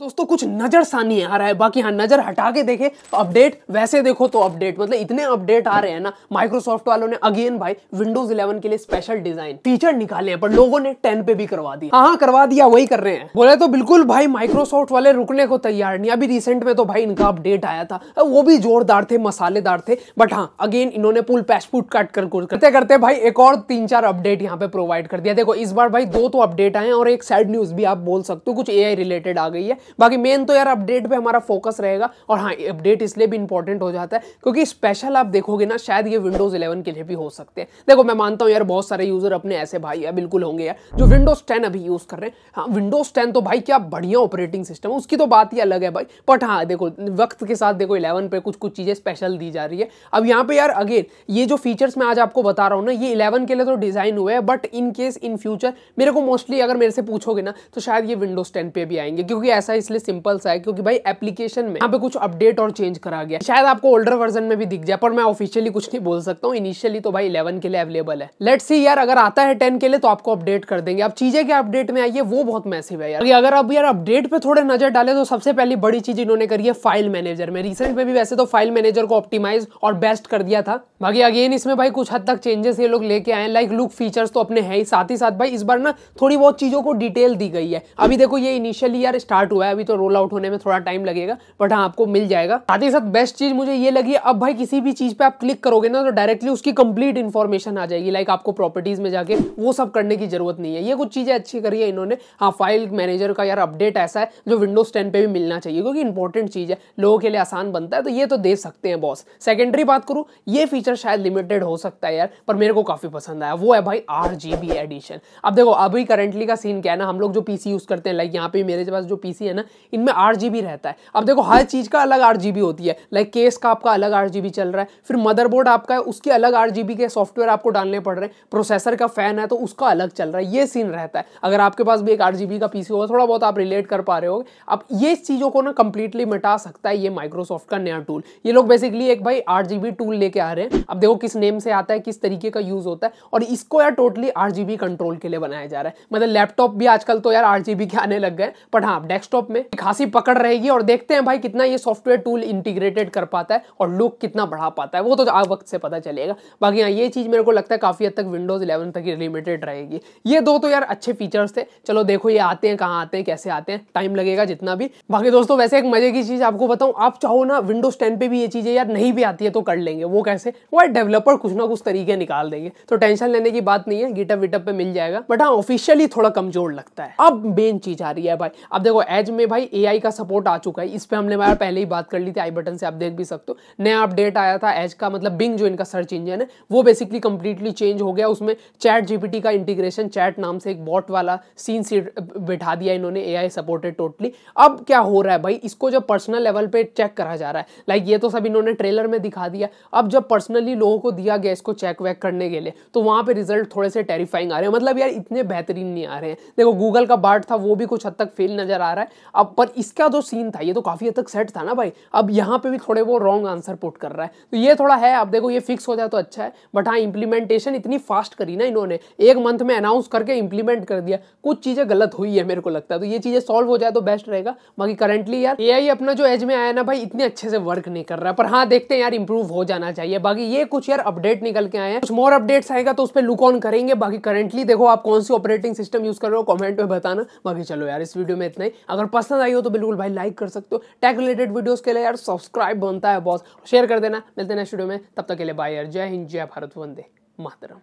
दोस्तों, कुछ नज़र सा नहीं आ रहा है। बाकी हाँ नज़र हटा के देखे तो अपडेट, वैसे देखो तो अपडेट। मतलब इतने अपडेट आ रहे हैं ना माइक्रोसॉफ्ट वालों ने अगेन भाई विंडोज़ 11 के लिए स्पेशल डिज़ाइन फीचर निकाले हैं, पर लोगों ने 10 पे भी करवा दिया। हाँ हाँ करवा दिया, वही कर रहे हैं। बोले तो बिल्कुल भाई माइक्रोसॉफ्ट वाले रुकने को तैयार नहीं। अभी रिसेंट में तो भाई इनका अपडेट आया था। वो भी जोरदार थे, मसालेदार थे बट हाँ अगेन इन्होंने पुल पैशपुट कट कर करते करते भाई एक और तीन चार अपडेट यहाँ पे प्रोवाइड कर दिया। देखो, इस बार भाई दो तो अपडेट आए और एक सैड न्यूज़ भी आप बोल सकते हो, कुछ एआई रिलेटेड आ गई है। बाकी मेन तो यार अपडेट पे हमारा फोकस रहेगा और हाँ अपडेट इसलिए भी इंपॉर्टेंट हो जाता है क्योंकि स्पेशल आप देखोगे ना, शायद ये विंडोज़ 11 के लिए भी हो सकते हैं। देखो, मैं मानता हूँ यार बहुत सारे यूज़र अपने ऐसे भाई है, बिल्कुल होंगे यार, जो विंडोज़ टेन अभी यूज़ कर रहे हैं। हाँ विंडोज़ टेन तो भाई क्या बढ़िया ऑपरेटिंग सिस्टम है, उसकी तो बात ही अलग है भाई। बट हाँ देखो, वक्त के साथ देखो इलेवन पे कुछ कुछ चीज़ें स्पेशल दी जा रही है। अब यहाँ पे यार अगेन ये जो फीचर्स मैं आज आपको बता रहा हूँ ना, ये इलेवन के लिए तो डिज़ाइन हुए हैं but in case in future मेरे को मोस्टली अगर मेरे से पूछोगे ना तो शायद ये विंडोज़ टेन पे भी आएँगे, क्योंकि ऐसा इसलिए सिंपल सा है क्योंकि भाई एप्लीकेशन में यहाँ पे कुछ अपडेट और चेंज करा गया। शायद आपको ओल्डर वर्जन में भी दिख जाए, पर मैं ऑफिशियली कुछ नहीं बोल सकता हूँ। इनिशियली तो भाई इलेवन के लिए अवेलेबल है। लेट सी यार, अगर आता है टेन के लिए तो आपको अपडेट कर देंगे। अब चीज़ें क्या अपडेट में है, वो बहुत मैसिव है यार। अगर अब यार अपडेट पे थोड़े नज़र डाले तो सबसे पहली बड़ी चीज़ इन्होंने करी है फ़ाइल मैनेजर में। रिसेंट में भी वैसे तो फ़ाइल मैनेजर को ऑप्टिमाइज और बेस्ट कर दिया था। बाकी अगेन इसमें भाई कुछ हद तक चेंजेस ये लोग लेके आए लाइक लुक फीचर्स तो अपने है ही, साथ ही साथ भाई इस बार ना थोड़ी बहुत चीज़ों को डिटेल दी गई है। अभी देखो ये इनिशियली यार स्टार्ट हुआ है। अभी तो रोल आउट होने में थोड़ा टाइम लगेगा बट हाँ आपको मिल जाएगा। साथ ही साथ बेस्ट चीज़ मुझे ये लगी, अब भाई किसी भी चीज़ पे आप क्लिक करोगे ना तो डायरेक्टली उसकी कंप्लीट इन्फॉर्मेशन आ जाएगी लाइक आपको प्रॉपर्टीज़ में जाके वो सब करने की ज़रूरत नहीं है। ये कुछ चीज़ें अच्छी करी है इन्होंने। हाँ फ़ाइल मैनेजर का यार अपडेट ऐसा है, जो विंडोज़ टेन पे भी मिलना चाहिए, क्योंकि इंपॉर्टेंट चीज़ है, लोगों के लिए आसान बनता है तो ये तो दे सकते हैं बॉस सेकेंडरी बात करूँ, ये फीचर शायद लिमिटेड हो सकता है यार, पर मेरे को काफ़ी पसंद आया। वो है भाई आर एडिशन अब देखो, अभी करंटली का सीन क्या है ना, हम लोग जो पीसी यूज़ करते हैं लाइक यहाँ पे मेरे पास जो पीसी है ना इनमें आर रहता है। अब देखो, हर चीज़ का अलग आर होती है। लाइक केस का आपका अलग आरजीबी चल रहा है। फिर मदरबोर्ड आपका है, उसके अलग आरजीबी के सॉफ्टवेयर आपको डालने पड़ रहे हैं। प्रोसेसर का फ़ैन है तो उसका अलग चल रहा है। ये सीन रहता है। अगर आपके पास भी एक आरजीबी का पीसी होगा, थोड़ा बहुत आप रिलेट कर पा रहे हो अब ये चीज़ों को ना कंप्लीटली मिटा सकता है ये माइक्रोसॉफ्ट का नया टूल ये लोग बेसिकली एक भाई आर टूल लेके आ रहे हैं। अब देखो किस नेम से आता है, किस तरीके का यूज़ होता है। और इसको यार टोटली आर कंट्रोल के लिए बनाया जा रहा है। मतलब लैपटॉप भी आजकल तो यार आर के आने लग गए बट हाँ डेस्कटॉप में खासी पकड़ रहेगी और देखते हैं भाई कितना ये सॉफ्टवेयर टूल इंटीग्रेटेड कर पाता है और लुक कितना बढ़ा पाता है। वो तो आ वक्त से पता चलेगा। बाकी हाँ ये चीज़ मेरे को लगता है काफ़ी हद तक विंडोज़ इलेवन तक लिमिटेड रहेगी। ये दो तो यार अच्छे फीचर्स थे। चलो देखो ये आते हैं, कहाँ आते हैं, कैसे आते हैं। टाइम लगेगा जितना भी। बाकी दोस्तों, वैसे एक मज़े की चीज़ आपको बताऊँ। आप चाहो ना विंडोज़ टेन पे भी ये चीज़ें यार नहीं भी आती है तो कर लेंगे। वो कैसे? वो डेवलपर कुछ ना कुछ तरीके निकाल देंगे। तो टेंशन लेने की बात नहीं है। गिटअप विटअप पे मिल जाएगा। बट हाँ ऑफिशियली थोड़ा कमज़ोर लगता है। अब मेन चीज़ आ रही है भाई। अब देखो एज में भाई एआई का सपोर्ट आ चुका है। इस पर हमने पहले ही बात कर ली थी आई बटन से आप देख भी सकते हो। नया अपडेट आया था एज का मतलब बिंग जो इनका सर्च इंजन है, वो बेसिकली कंप्लीटली चेंज हो गया। उसमें चैट जीपीटी का इंटीग्रेशन चैट नाम से एक बॉट वाला सीन सीट बिठा दिया इन्होंने ए सपोर्टेड टोटली अब क्या हो रहा है भाई? इसको जब पर्सनल लेवल पे चेक करा जा रहा है। लाइक ये तो सब इन्होंने ट्रेलर में दिखा दिया। अब जब पर्सनली लोगों को दिया गया इसको चेक वैक करने के लिए तो वहाँ पर रिज़ल्ट थोड़े से टेरिफाइंग आ रहे हैं। मतलब यार, इतने बेहतरीन नहीं आ रहे हैं। देखो गूगल का बार्ट था, वो भी कुछ हद तक फेल नज़र आ रहा है। अब, पर इसका जो सीन था, ये तो काफ़ी हद तक सेट था ना भाई। अब यहाँ पे भी थोड़े वो रॉन्ग आंसर पुट कर रहा है। तो ये थोड़ा है, अब देखो ये फिक्स हो जाए तो अच्छा है। बट हाँ इंप्लीमेंटेशन इतनी फास्ट करी ना इन्होंने। एक मंथ में अनाउंस करके इंप्लीमेंट कर दिया। कुछ चीज़ें गलत हुई है मेरे को लगता है। तो ये चीज़ें सॉल्व हो जाए तो बेस्ट रहेगा। बाकी करंटली यार ए अपना जो एज में आया ना भाई, इतने अच्छे से वर्क नहीं कर रहा पर हाँ देखते हैं यार इंप्रूव हो जाना चाहिए। बाकी ये कुछ यार अपडेट निकल के आए हैं। कुछ मोर अपडेट्स आएगा तो उस पर लुक ऑन करेंगे। बाकी करंटली देखो आप कौन सी ऑपरेटिंग सिस्टम यूज़ कर रहे हो कॉमेंट में बताना। बाकी चलो यार, इस वीडियो में इतना ही। अगर पसंद आई हो तो बिल्कुल भाई लाइक कर सकते हो। टैग रिलेटेड वीडियोस के लिए यार सब्सक्राइब बनता है बॉस शेयर कर देना। मिलते हैं नेक्स्ट वीडियो में। तब तक के लिए बाय यार। जय हिंद, जय भारत। वंदे मातरम।